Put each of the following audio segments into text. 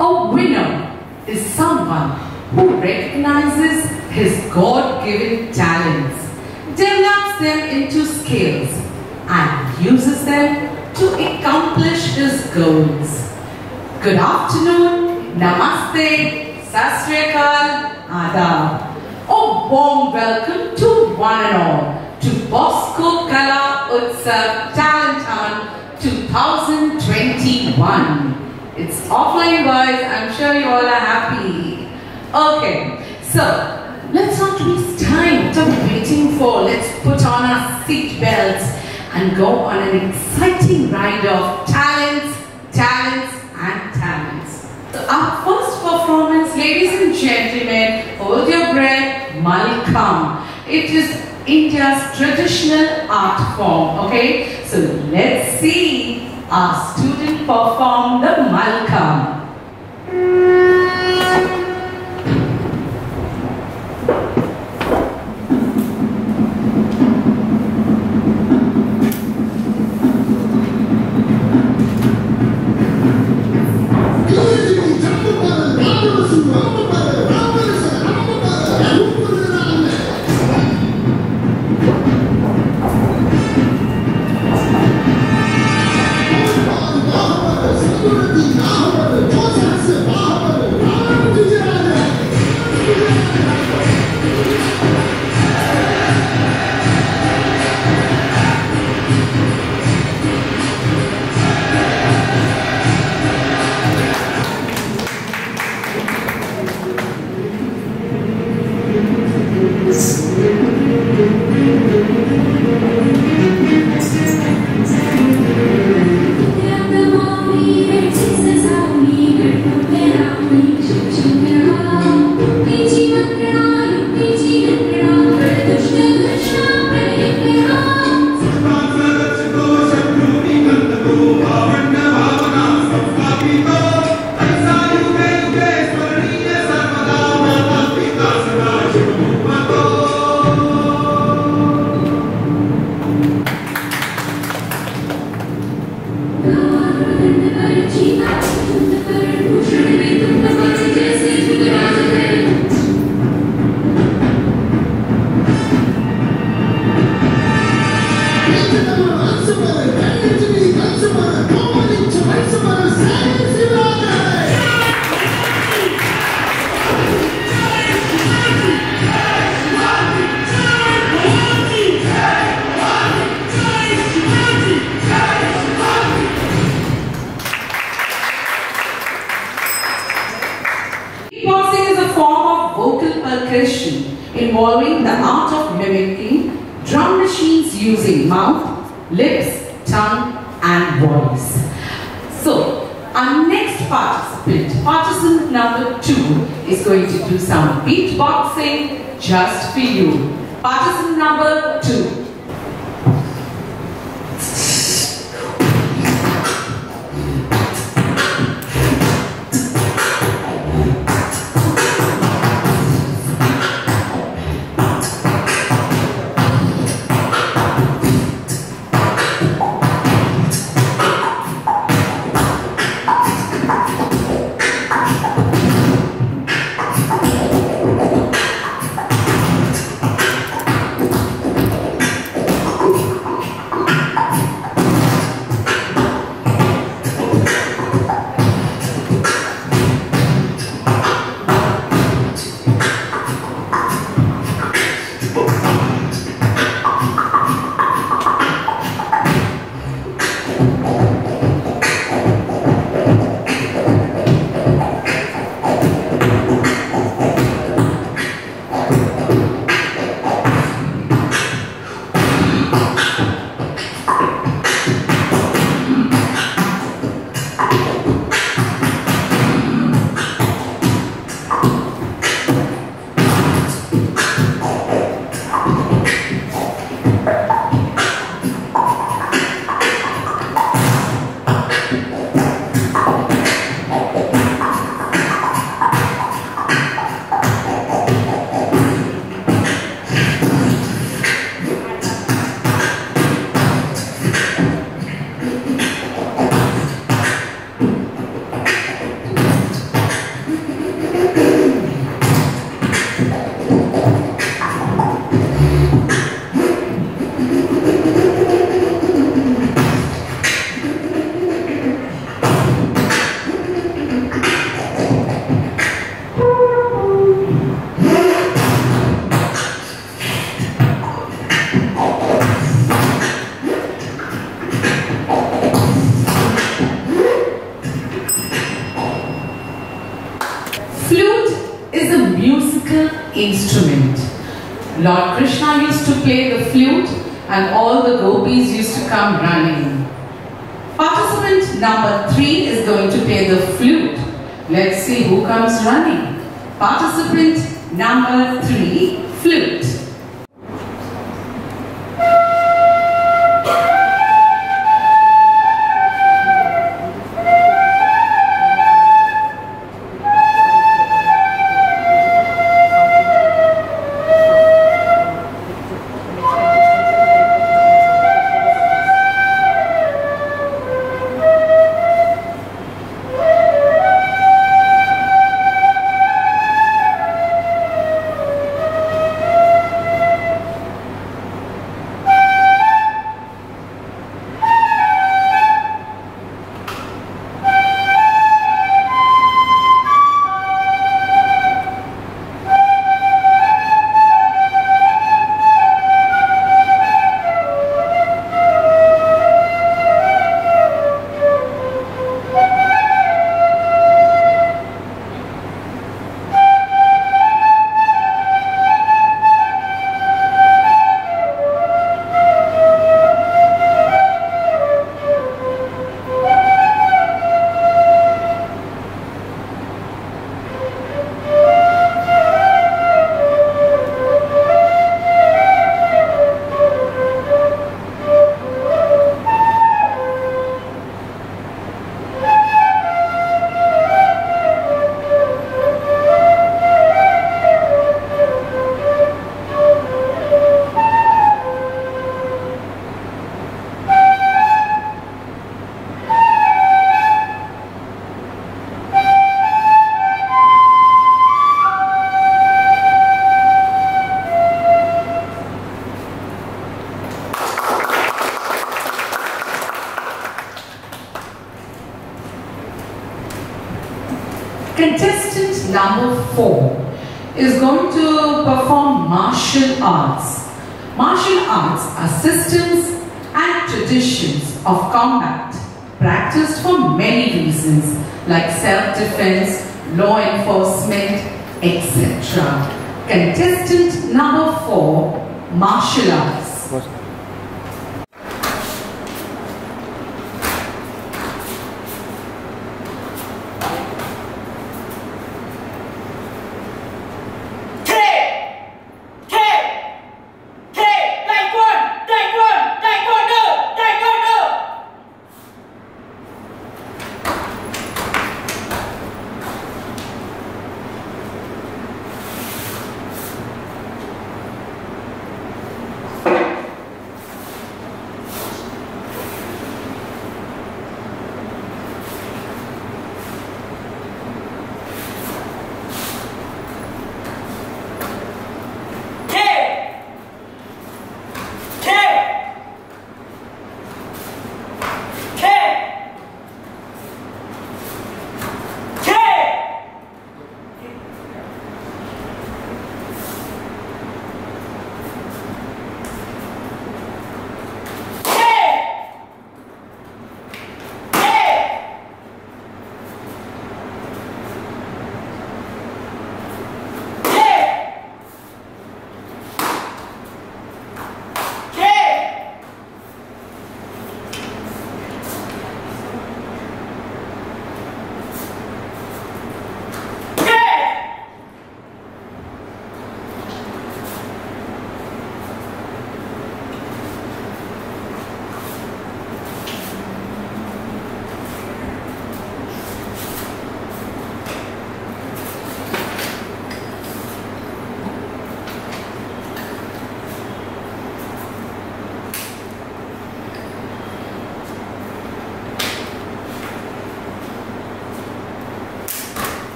A winner is someone who recognizes his God-given talents, develops them into skills, and uses them to accomplish his goals. Good afternoon, Namaste, Akal, Adab. A warm welcome to one and all to Bosco Kalautsav Talent 2021. It's offline guys, I'm sure you all are happy. Okay, so let's not waste time. What are we waiting for? Let's put on our seat belts and go on an exciting ride of talents, talents, and talents. So our first performance, ladies and gentlemen, hold your breath, Mallakhamb. It is India's traditional art form, okay? So let's see our student perform the Mallakhamb. Vocal involving the art of mimicking drum machines using mouth, lips, tongue and voice. So, our next participant, participant number two, is going to do some beatboxing just for you. Participant number two. Instrument. Lord Krishna used to play the flute and all the gopis used to come running. Participant number three is going to play the flute. Let's see who comes running. Participant number three, flute. Martial arts are systems and traditions of combat practiced for many reasons like self-defense, law enforcement, etc. Contestant number four, martial arts.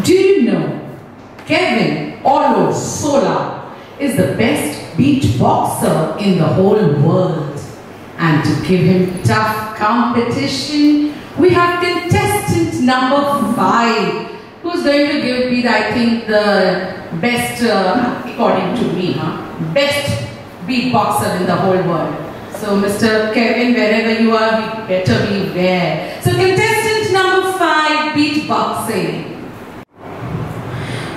Do you know Kevin Olusola is the best beatboxer in the whole world? And to give him tough competition, we have contestant number five. Who's going to give me, I think, the best, uh, according to me, huh? Best beatboxer in the whole world. So, Mr. Kevin, wherever you are, better be there. So, contestant number five, beatboxing.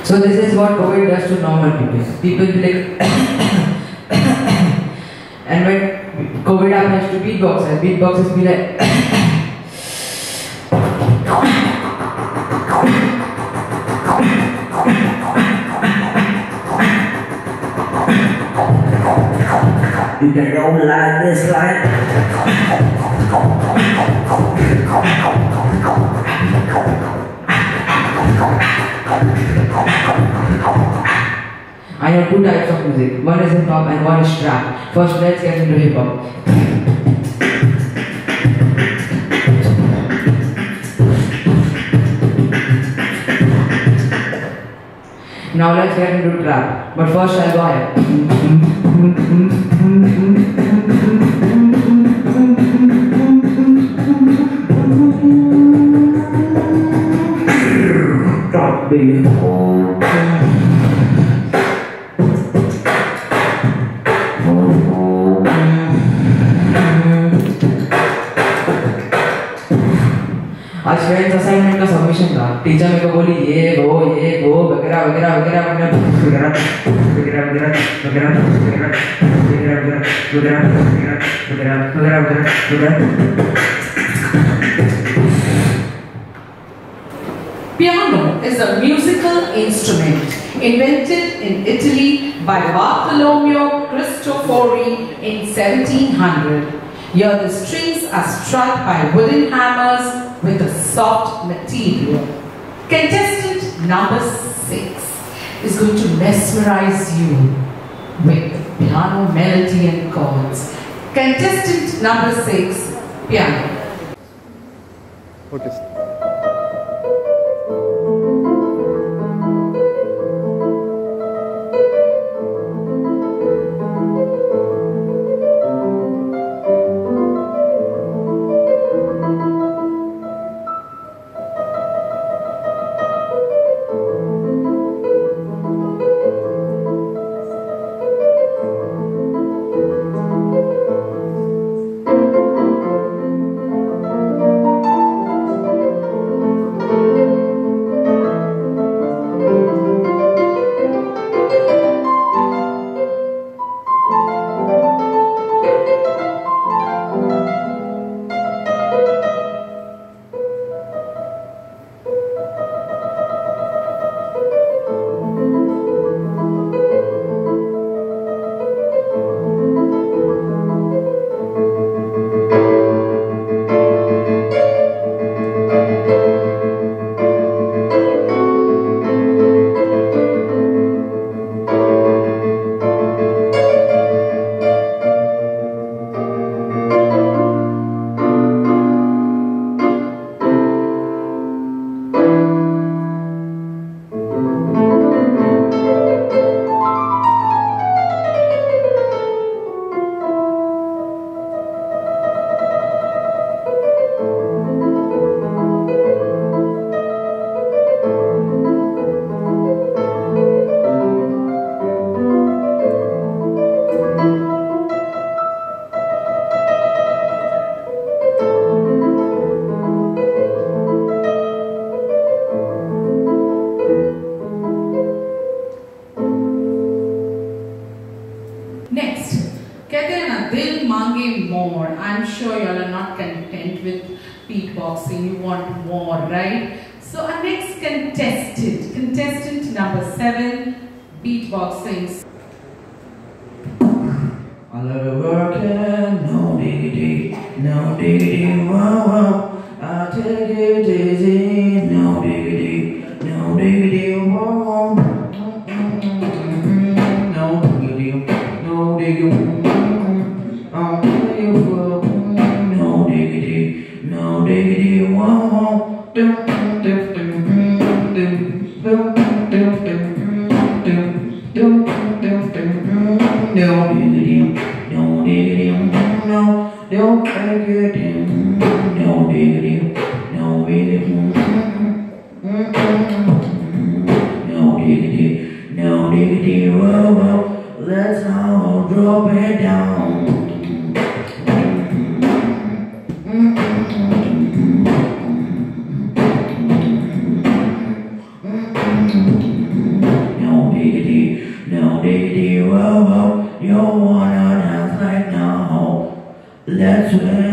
So this is what COVID does to normal people. People like, and when COVID happens to beatboxers, beatboxers be like, can go like this, like. I have two types of music. One is hip hop and one is trap. First, let's get into hip hop. Now let's get into trap. But first, I'll go ahead. आज friends assignment का submission था teacher मेरे को बोली ये वो ये वो वगैरह वगैरह वगैरह वगैरह वगैरह वगैरह वगैरह वगैरह वगैरह वगैरह वगैरह वगैरह वगैरह Piano is a musical instrument invented in Italy by Bartolomeo Cristofori in 1700. Here the strings are struck by wooden hammers with a soft material. Contestant number six is going to mesmerize you with piano melody and chords. Contestant number six, piano. Next, sure you all are not content with beatboxing. You want more, right? So our next contestant, contestant number seven, beatboxing. Lot of working, no diggity, no diggity, wow, wow. I take it easy, no diggity, no diggity, wow, wow. No diggity, no diggity, I'll tell you Dun. Whoa. You wanna dance right now? Let's swim.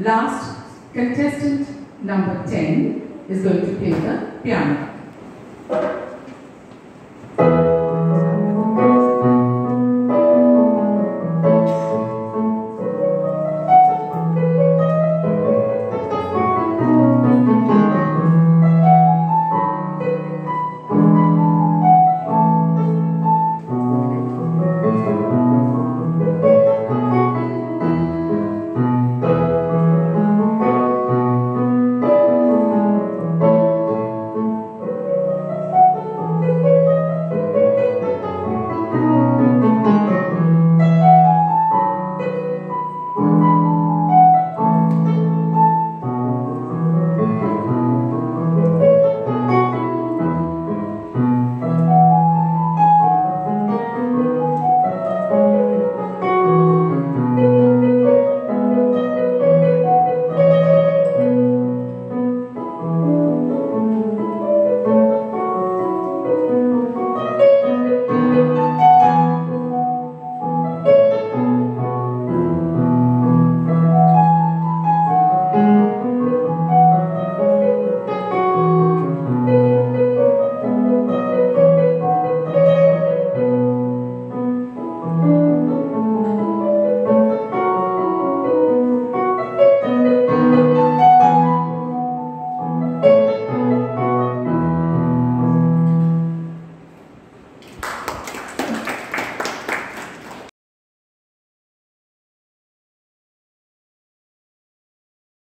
Last contestant number 10 is going to play the piano.